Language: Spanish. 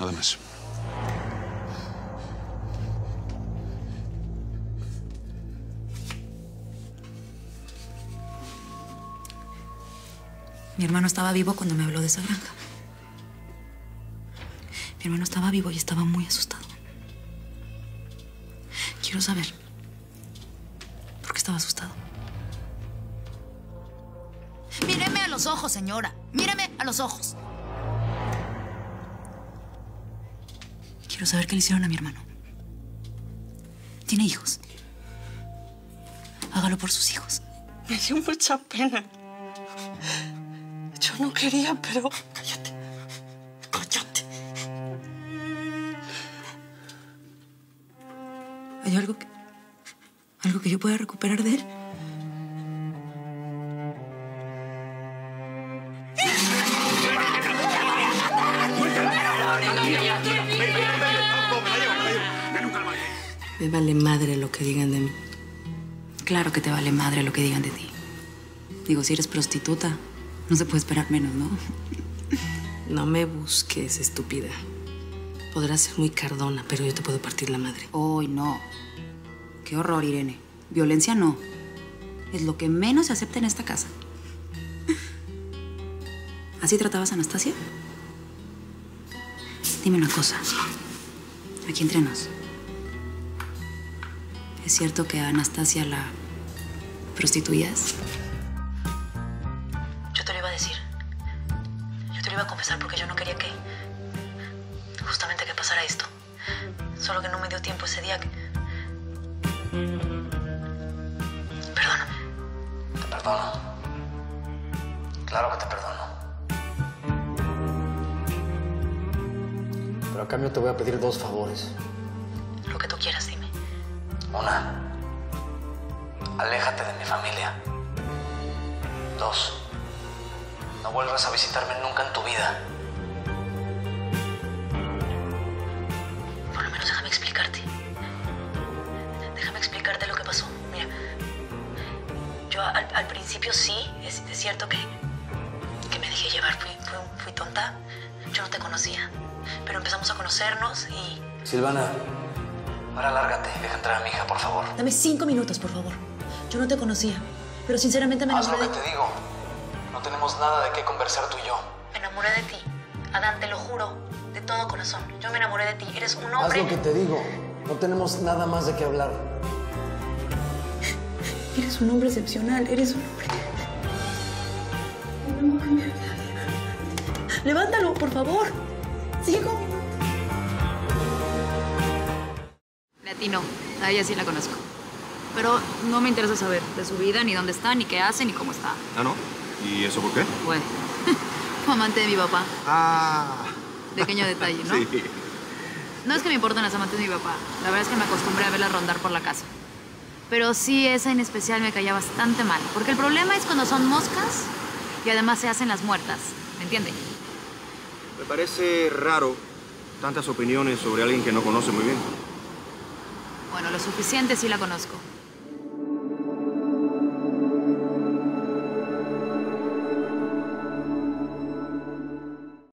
Nada más. Mi hermano estaba vivo cuando me habló de esa granja. Mi hermano estaba vivo y estaba muy asustado. Quiero saber por qué estaba asustado. Míreme a los ojos, señora. Míreme a los ojos. Quiero saber qué le hicieron a mi hermano. Tiene hijos. Hágalo por sus hijos. Me dio mucha pena. Yo no quería, pero... Cállate. Cállate. ¿Hay algo que... algo que yo pueda recuperar de él? Me vale madre lo que digan de mí. Claro que te vale madre lo que digan de ti. Digo, si eres prostituta, no se puede esperar menos, ¿no? No me busques, estúpida. Podrás ser muy cardona, pero yo te puedo partir la madre. Hoy no. Qué horror, Irene. Violencia no. Es lo que menos se acepta en esta casa. ¿Así tratabas a Anastasia? Dime una cosa. Aquí entre nos. ¿Es cierto que a Anastasia la prostituías? Yo te lo iba a decir. Yo te lo iba a confesar porque yo no quería que... Justamente que pasara esto. Solo que no me dio tiempo ese día que... Perdóname. Te perdono. Claro que te perdono. Pero a cambio te voy a pedir dos favores. Lo que tú quieras, dime. Una, aléjate de mi familia. Dos, no vuelvas a visitarme nunca en tu vida. Por lo menos déjame explicarte. Déjame explicarte lo que pasó. Mira, yo al, al principio sí, es, es cierto que, que me dejé llevar, fui, fui, fui tonta. Yo no te conocía, pero empezamos a conocernos y... Silvana, ahora lárgate. Deja entrar a mi hija, por favor. Dame cinco minutos, por favor. Yo no te conocía, pero sinceramente me Haz enamoré lo que de te digo. No tenemos nada de qué conversar tú y yo. Me enamoré de ti. Adán, te lo juro, de todo corazón. Yo me enamoré de ti. Eres un Haz hombre... lo que te digo. No tenemos nada más de qué hablar. Eres un hombre excepcional, eres un hombre. Levántalo, por favor. Cinco minutos. Latino, a ella sí la conozco. Pero no me interesa saber de su vida, ni dónde está, ni qué hace, ni cómo está. Ah, ¿no? ¿Y eso por qué? Bueno, amante de mi papá. Ah. Pequeño detalle, ¿no? Sí. No es que me importen las amantes de mi papá. La verdad es que me acostumbré a verlas rondar por la casa. Pero sí, esa en especial me caía bastante mal. Porque el problema es cuando son moscas y además se hacen las muertas. ¿Me entiende? Me parece raro tantas opiniones sobre alguien que no conoce muy bien. Bueno, lo suficiente sí la conozco.